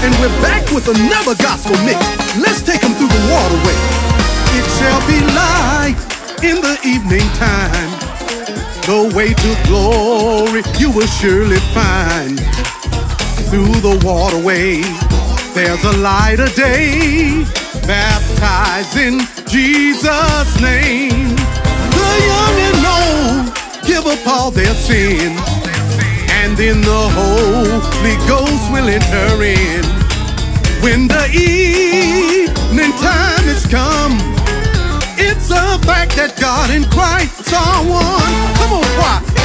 And we're back with another gospel mix. Let's take them through the waterway. It shall be light in the evening time. The way to glory you will surely find. Through the waterway, there's a light of day. Baptized in Jesus' name. The young and old give up all their sins then the Holy Ghost will enter in. When the evening time has come, it's a fact that God in Christ are one. Come on, choir.